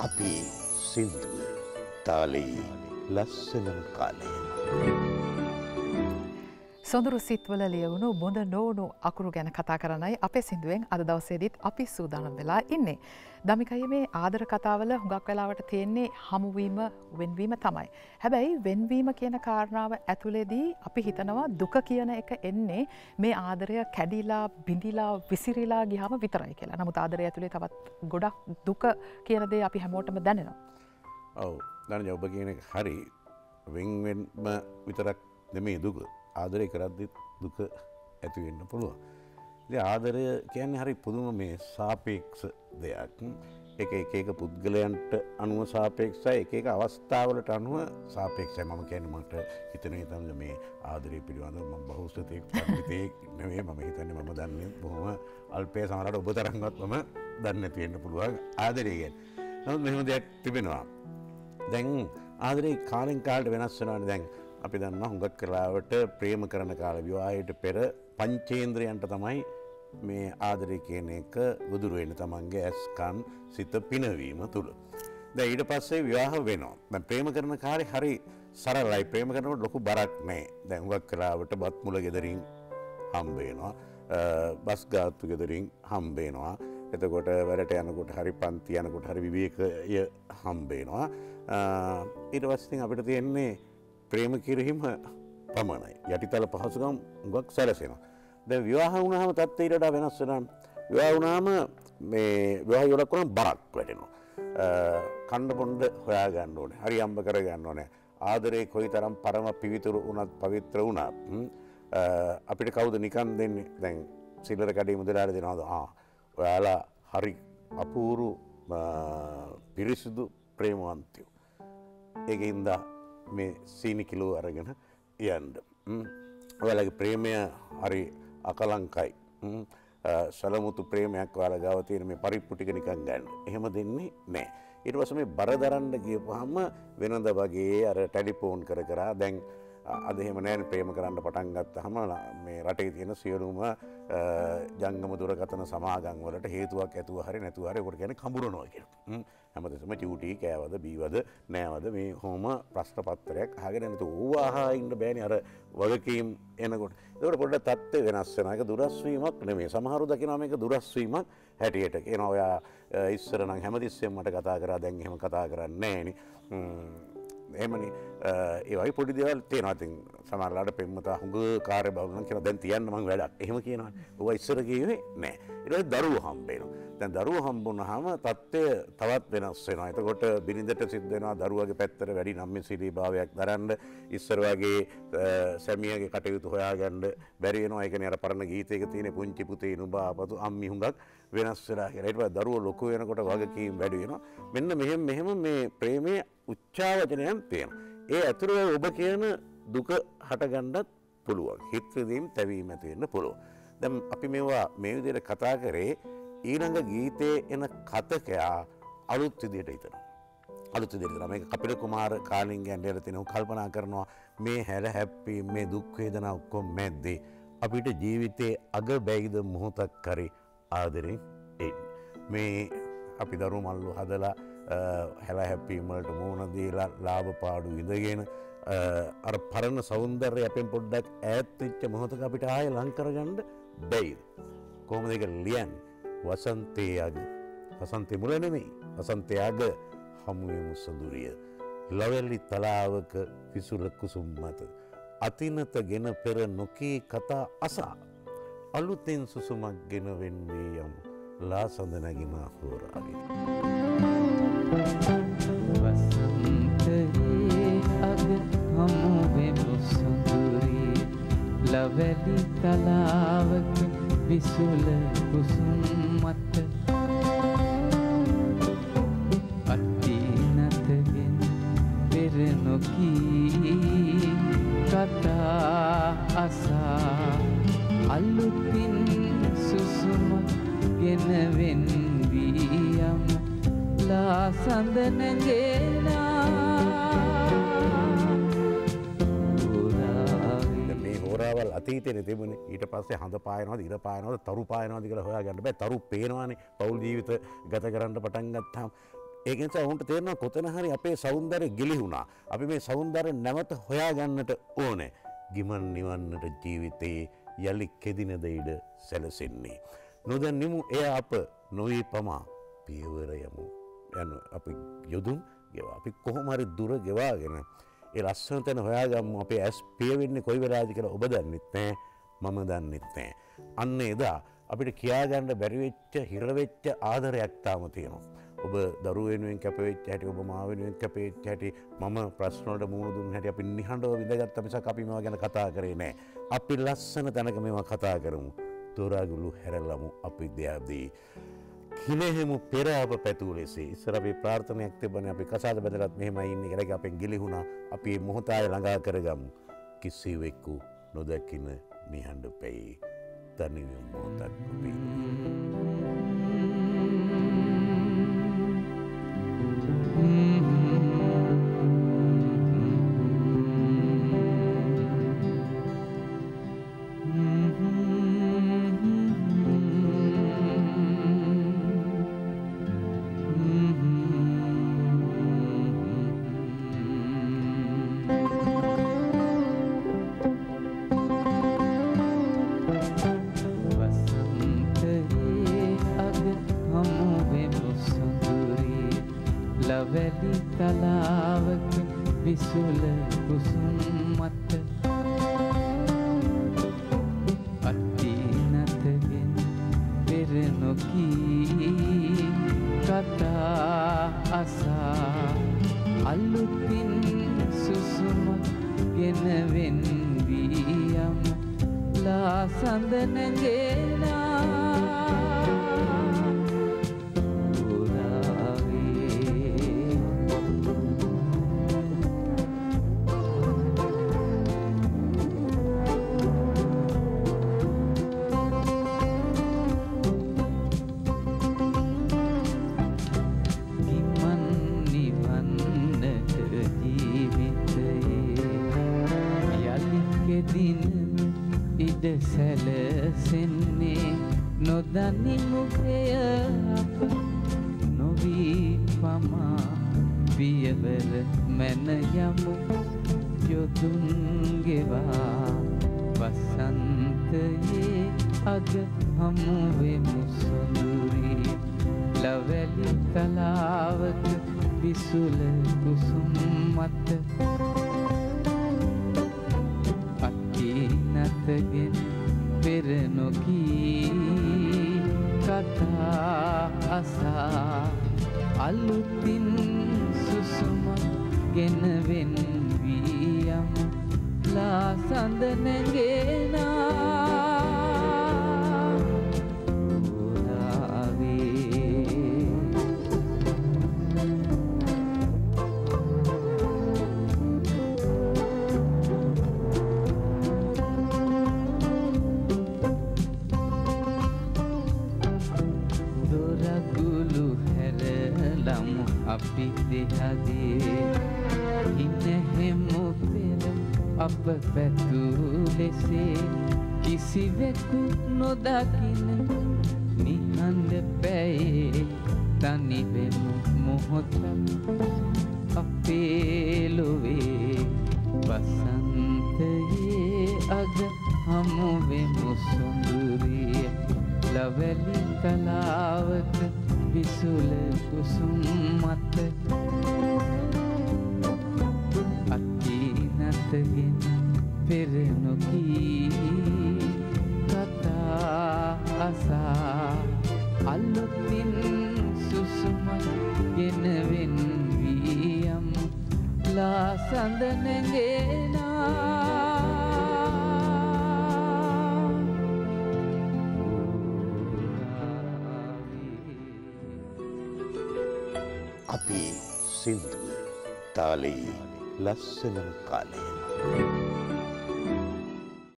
अभी सिंध में ताली लस्सन काले। සොඳුරු සිත්වල ලියවුණු බොඳ නෝනු අකුරු ගැන කතා කරනයි අපේ සිින්දුවෙන් අද දවසේදීත් අපි සූදානම් වෙලා ඉන්නේ. දමිකය මේ ආදර කතාවල හුඟක් වෙලාවට තියෙන්නේ හමුවීම වෙන්වීම තමයි. හැබැයි වෙන්වීම කියන කාරණාව ඇතුලේදී අපි හිතනවා දුක කියන එක එන්නේ මේ ආදරය කැඩිලා බිඳිලා විසිරිලා ගිහම විතරයි කියලා නමුත් ආදරය ඇතුළේ තවත් ගොඩක් දුක කියනදේ අපි හැමෝටම දැනෙනවා. ඔවු දන ඔබ කියන එක හරි වෙන්වෙන්ම විතරක් දෙමේ දුක ආදරය කරද්දිත් දුක ඇතිවෙන්න පුළුවන්. ආදරය කියන්නේ හරි පුදුම මේ සාපේක්ෂ දෙයක්. එක එක පුද්ගලයන්ට අනුව සාපේක්ෂයි එක එක අවස්ථාවලට අනුව සාපේක්ෂයි. මම කියන මට හිතන හිතන්ද මේ ආදරය පිළිබඳ ම බහුස්තතයෙක් පරිතයෙක් නෙවේ මම හිතන්න මම දන්න බොහොම අල්පය සමරට ඔබ තරංගත් මම දන්න තියෙන්න්න පුළුවන් ආදරයගෙන් නොත් මෙහෙම දෙයක් තිබෙනවා. දැන් ආදරේ කාලෙන් කාලට වෙනස් වෙනවාන දැන් අපි දන්න හුඟක් කලාවට ප්‍රේම කරන කාල විවාහයට පෙර පංචේන්ද්‍රයන්ට තමයි මේ ආදරය කියන එක බුදුරුවෙන තමන්ගේ ඇස්කන් සිත පිනවීම තුළ. ද ඊට පස්සේ ව්‍යාහ වෙනවා. ප්‍රේම කරන කාරි හරි සරලයි. ප්‍රේම කරනට ලොකු බරක් නෑ. දැ හුඟක් කලාවට බත් මුල ගෙදරින් හම්බේනවා බස් ගාත්තු ගෙදරින් හම්බේනවා එතකොට වැඩට යනකොට හරි පන්ති යනකොට හරි විවේකය හම්බේනවා ඉරවස්තින් අපිට තියෙන්නේ ප්‍රේම කිරහිම පමණයි යටිතල පහසුකම් ගොක් සැලසෙනවා. ද විවාහ වුණහම තත්ත ඉරට වෙනස් වනම් විවාහුනාම මේ විවාහ යොඩක් වුණ බරක් වැටෙනවා. කණ්ඩ පොන්්ඩ හොයා ගන්න ඕනේ හරි අම්භ කර ගන්න ඕනෑ ආදරේ කොයි තරම් පරම පිවිතුරු වනත් පවිත්‍ර වුණා අපිට කවුද නිකන් දෙන්නේ දැන් සිල්ලර කඩේ මුදලාට දෙනවාද ආ ඔයාලා හරි අපූරු පිරිසිදු ප්‍රේමවන්තයෝ. ඒක ඉන්දා මේ සීනිකිලෝ අරගෙන යන්ඩ. ඔයාලගේ ප්‍රේමය හරි අකලංකයි. සලමුතු ප්‍රේමයක් වාල ගවතයන මේ පරිප්පුටික නිකන් ගන්න එහෙම දෙන්නේ නෑ. ඉටවස මේ බරදරන්න කියපහම වෙනද වගේ අර ටැඩිපෝන් කර කරා දැන් අදහෙම නෑන් ප්‍රේම කරන්න පටන් ගත්ත හම මේ රටේ තියෙන සියලුම ජංගම දුරකතන සමාගංවලට හේතුවක් ඇතුව හරි නැතුවහරි කොට ගැන කඹුරනෝක හැමතිසම චූටී කෑවද බීවද නෑවද මේ හෝම ප්‍රශ්න පත්තරයක් හගෙනනතු ඕවාහා ඉන්න බෑනි අර වගකීම් එනකොට. දට පොඩ තත්ව වෙනස්සනක දුරස්වීමක් නෙමේ සමහරු දකිනම එක දුරස්වීමක් හැටියට. එනොයා ඉස්සරනම් හැමතිස්සෙන් මට කතා කර දැන් හෙම කතා කරන්න නෑනි. එමනි ඒවයි පොඩි දෙවල් තේනවතින් සමරලාට පෙම්මත හුඟ කාරය බවන කියෙන දැන් තියන්න මං වැඩක්. එහෙම කියනවා. ඔව ඉස්සර කිවේ නෑ. එට දරුව හම්බේනවා දැන් දරුව හම්බුන හම තත්ත්වය තවත් වෙනස් වෙන එතකොට බිනිදට සිද්ධෙනවා දරුවගේ පැත්තර වැඩි නම්ම සිලී භාවයක් දරන්න ඉස්සරවාගේ සැමියගේ කටයුතු හොයාගණ්ඩ බැරිවෙනවා එක අර පරණ ගීතයක තියෙන පුංචි පුතේ නුබාපතු අම්මි හුඟක් වෙනස් වෙලා රටව දරුව ලොකු වෙනකොට වගකීම් වැඩියෙනවා මෙන්න මෙහෙම මෙහෙම මේ ප්‍රේමය උච්චාවචනයන් තියෙන. ඒ ඇතුරුව ඔබ කියන දුක හටගණ්ඩත් පුළුවන් හිත්‍රදීම් තැවීම ඇතිවෙන්න පුළුව. දැම් අපි මේවා මේ විදියට කතා කරේ ඊළඟ ගීතය එන කතකයා අලුත් විදියට හිතන. අලුත් දෙරන මේ අපිට කුමාර කාලින් ගැන්ඩයට තිනව කල්පනා කරනවා මේ හැල හැප්පී මේ දුක්වේදන ඔක්කොම් මැද්දේ. අපිට ජීවිතයේ අග බැයිද මොහොතක් කරි ආදරෙන් එ. මේ අපි දරු මල්ලු හදලා හැල හැපීමට මූුණදීලා ලාභ පාඩු විඳගෙන අර පරණ සෞන්දර්ය අපෙන් පොඩ්ඩක් ඇත්තිච්ච මොහොතක අපිට ආය ලංකරගණ්ඩ බැයිද. කොහොම දෙක ලියන් වසන්තයග වසන්තය මුල නෙමෙයි වසන්තයාග හමුවමු සඳුරිය. ලවැල්ලි තලාවක විසුල කුසුම් මත. අතිනත ගෙන පෙර නොකී කතා අසා. අලුතෙන් සුසුමක් ගෙන වෙන්නේ යමු ලා සඳනැගෙන හෝරාවි. වසන්තයේ අග හමුවෙමු සඳුරී ලවැලි තලාවක විසුල කුසුම් අතීතයන තිබුණ. ඊට පස්සේ හඳ පායනවද ඉර පායනවද තරු පායනවාද කියලා හොයා ගන්නට බෑ. තරු පේනවානේ. පවුල් ජීවිත ගත කරන්න පටන් ගත්තාම්. ඒකෙන්ස ඔවුන්ට තේරෙනවා කොතන හරි අපේ සෞන්දර්ය ගිලිහුණා. අපි මේ සෞන්දර්ය නැවත හොයාගන්නට ඕනේ. ගිමන් නිවන්නට ජීවිතයේ යළි කෙදිනද ඉඩ සැලසෙන්නේ. නොදැන්නෙමු එය අප නොවී පමා පියවරයමු යන අපි යොදුම් ගෙවා. අපි කොහොමරි දුර ගෙවාගෙන ඒ ලස්සන තැන හොයාගම්ම අපේ ඇස් පියවෙන්නේ කොයි වෙලාදි කියලා ඔබ දන්නෙත් නෑ මම දන්නෙත් නෑ. අන්න එදා අපිට කියාගණ්ඩ බැරිවෙච්ච හිරවෙච්ච ආදරයක් තාම තියෙනවා. ඔබ දරුවෙනුවෙන් කැපවෙච් හැටි ඔබ මාවෙනුවෙන් කැපේච් හැටි මම ප්‍රශ්නවලට මුණදුන් හැටි අපි නිහඬව විඳගත්ත මිසක් අපි මේවා ගැන කතා කරේ නෑ. අපි ලස්සන තැනක මේවා කතා කරමු. තොරාගුළු හැරලමු අපි දෙයක්දී. හිනෙහෙමු පෙර අප පැතුූ ලෙසේ ඉස්සරබේ ප්‍රාර්ථනයක් තිබන අපි කසාද බැදරත් මෙහෙම ඉන්න කරක අපෙන් ගිලිහුණා අපි මොහොතාය ළඟා කරගමු. කිසිවෙක්කු නොදැකින නිහඬ පැයි තනිවම් මොහොතක් ඔබී. විසුල නොදනිමුකය අප නොවී පමා. පියවර මැන යමු යොදුන්ගෙවා වසන්තයේ අග හමුවෙමු සොඳුරී. ලවැලි තලාවක විසුල කුසුම් මත හැරලමු අපි දෙහදේ ඉනහෙමු පෙර අප පැතුූ ලෙසේ. කිසිවෙකු නොදකින නිහඬ පැයේ. තනිවෙමු මොහොතක් අපේ ලොවේ. වසන්තයේ අග හමුවෙමු සොඳුරිය. ලවැලි තලාවක විසුල කුසුම් මත सिंधु ताली लस्सनम काले।